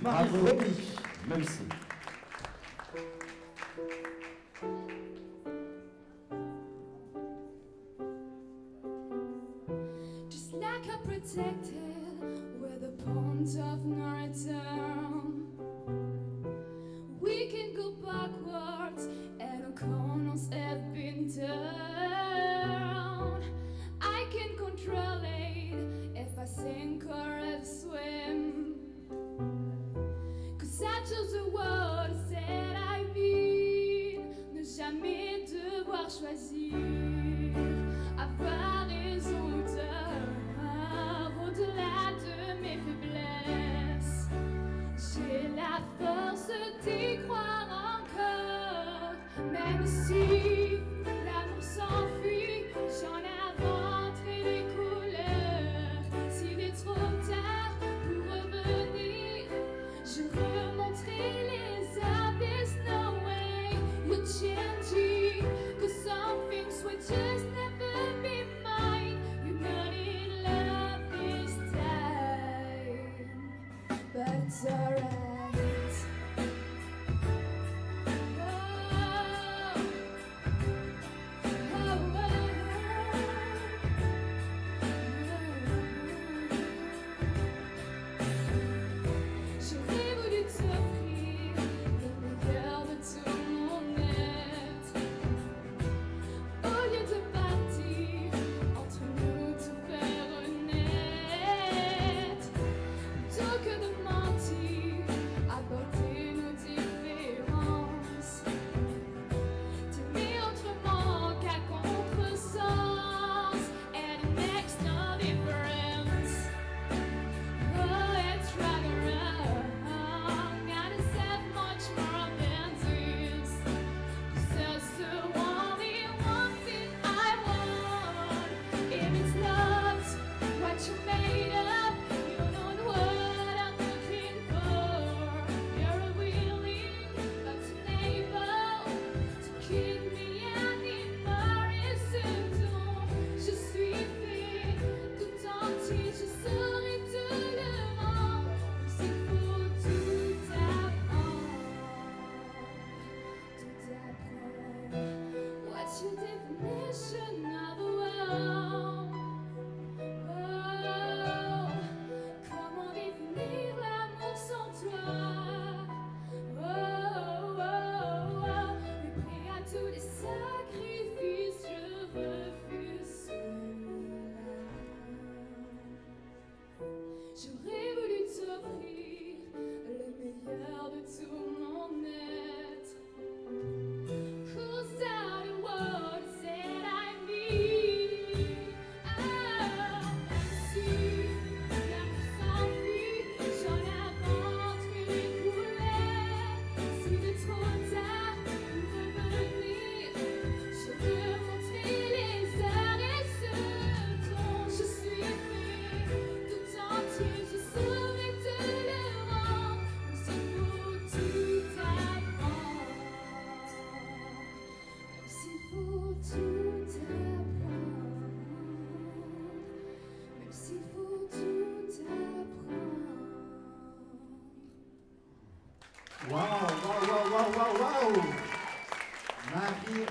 Bravo, Merci. Just like a protected where the ponds of no return. We can go backwards and our corners have been turned. devoir choisir. Avoir raison ou tort au-delà de mes faiblesses. J'ai la force d'y croire encore. Même si l'amour s'enfuit j'en inventerai les couleurs. S'il est trop tard pour revenir je remonterai les abysses. No way desire Waouh, waouh, waouh, waouh, waouh, waouh Marie